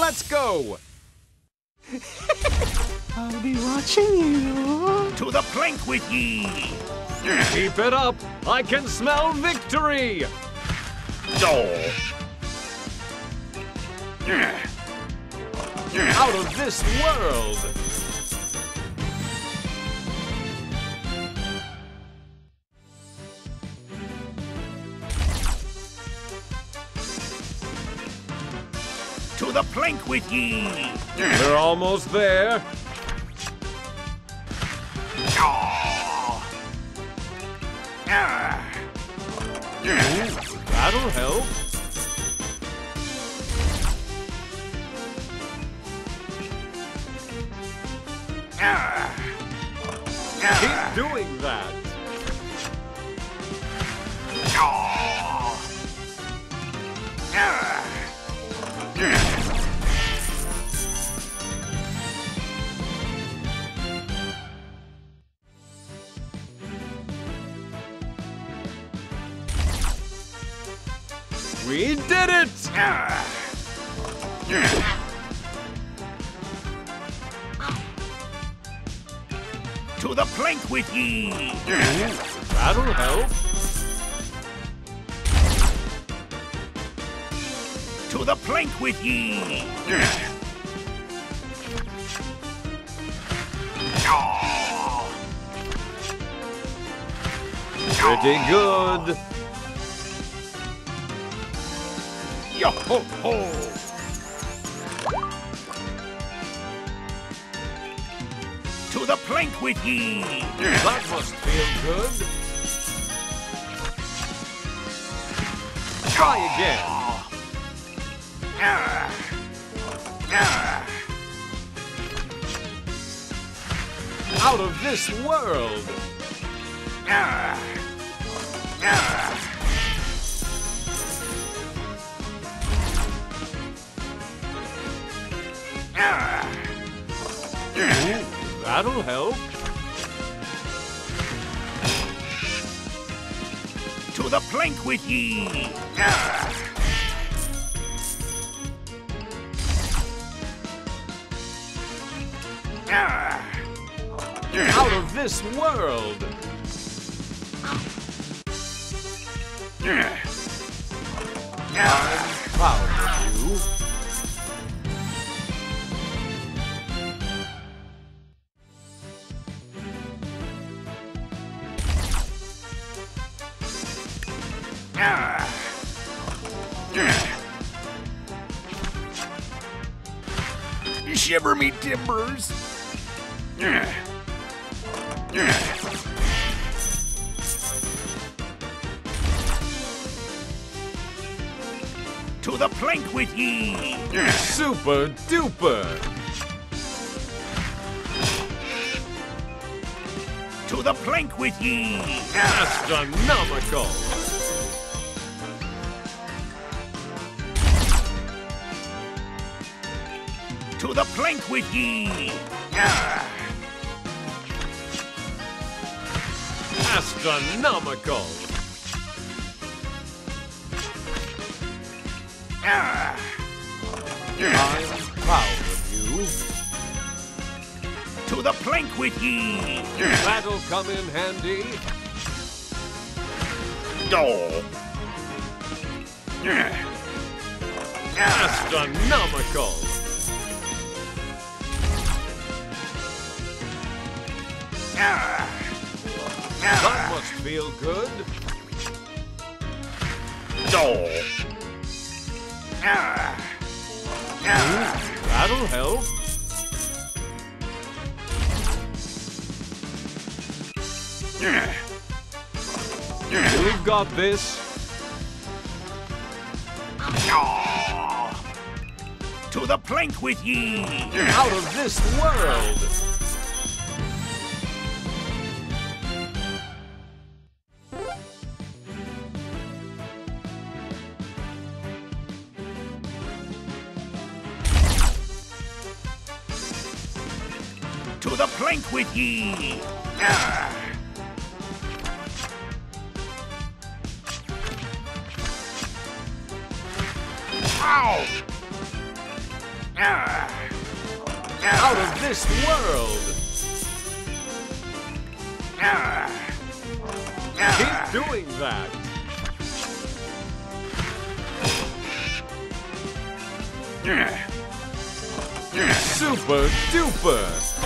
Let's go! I'll be watching you. To the plank with ye! Keep it up! I can smell victory! Oh. Out of this world! Plank with ye! We're almost there. Oh. Ah. That'll help. Ah. Ah. Keep doing that. Oh. We did it! To the plank with ye! That'll help. To the plank with ye! Pretty good. Yo ho ho! To the plank with ye! That must feel good. Try again. Out of this world. Ah. That'll help. To the plank with ye! Out of this world. Ah. Proud timbers! To the plank with ye! Super duper. To the plank with ye! Astronomical. To the plank with ye! Ah. Astronomical. Ah. I'm proud of you. To the plank with ye! That'll come in handy. Oh. Astronomical. That must feel good. Oh. That'll help. You've got this. To the plank with ye! Out of this world. To the plank with ye! Ah. Ow! Out of this world! Keep doing that! Super duper!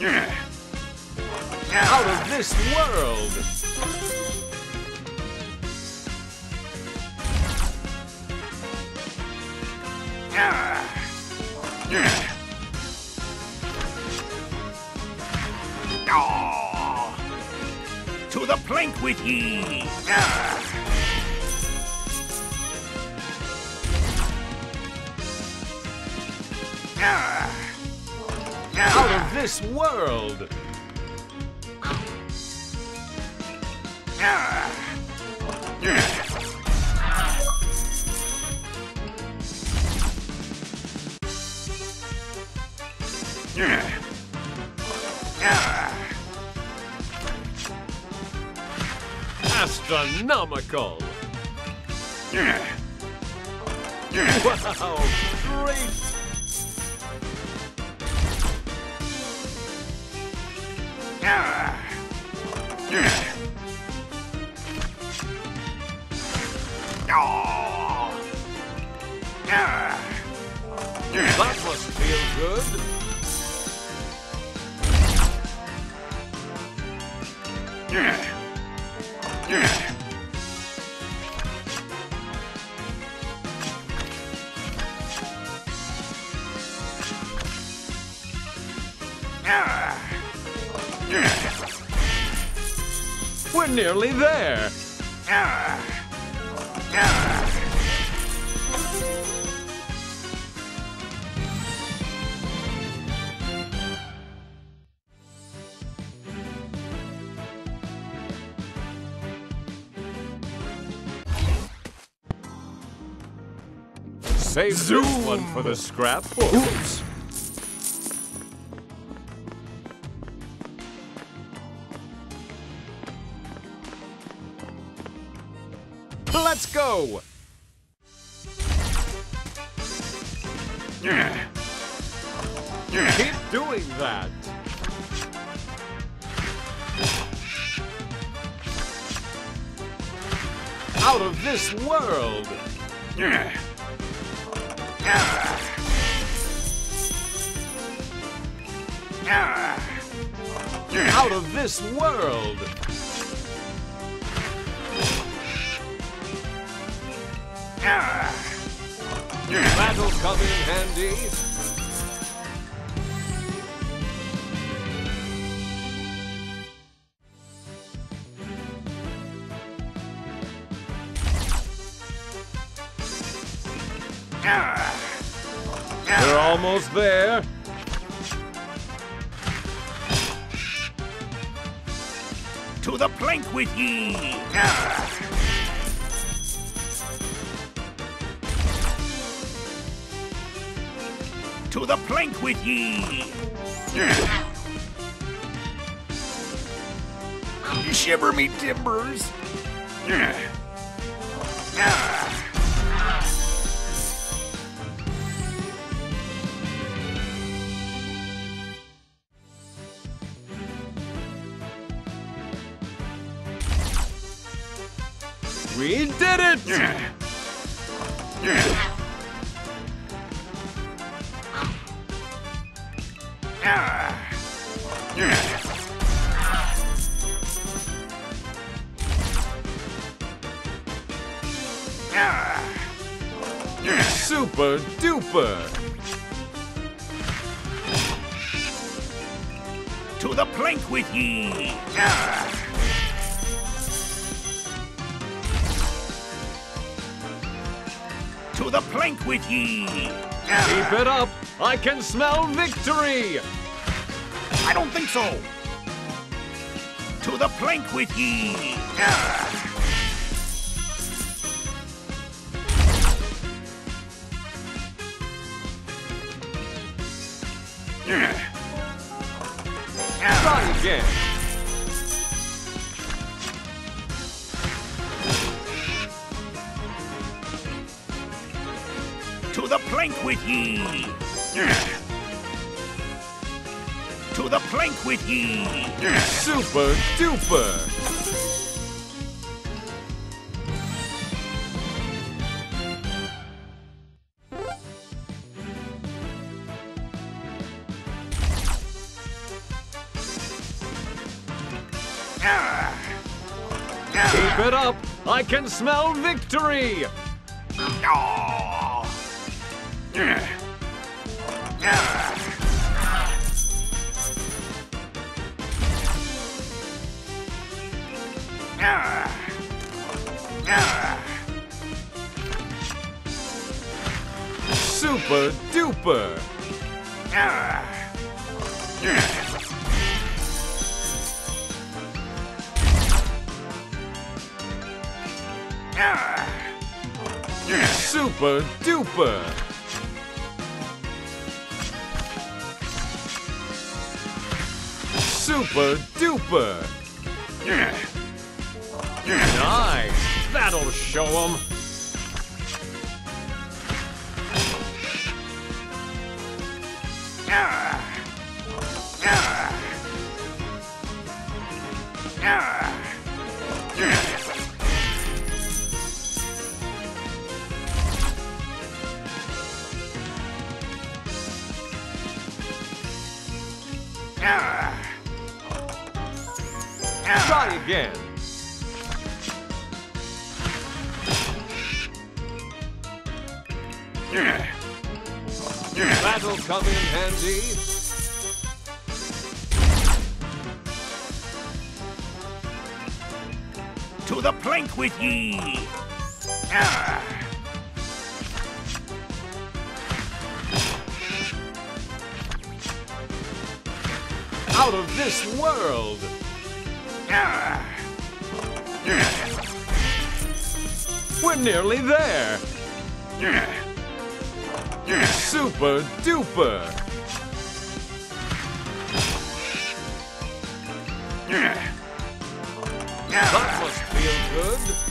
Out of this world! Ah! To the plank with ye! Ah! Out of this world! Astronomical! Wow! Great! That must feel good! We're nearly there! Save this one for the scrapbook. Oops. Let's go! Keep doing that! Out of this world! Out of this world! That'll come in handy. We're almost there. To the plank with ye! The plank with ye! Shiver me timbers! We did it! Super! To the plank with ye! To the plank with ye! Keep it up! I can smell victory! I don't think so! To the plank with ye! To the plank with ye! To the plank with ye! Super duper. Keep it up. I can smell victory. Super duper. Super duper. Super duper. Nice. That'll show show 'em. Ah. Ah. Ah. Try again. That'll come in handy. To the plank with ye! Out of this world. We're nearly there. Super duper. That must feel good.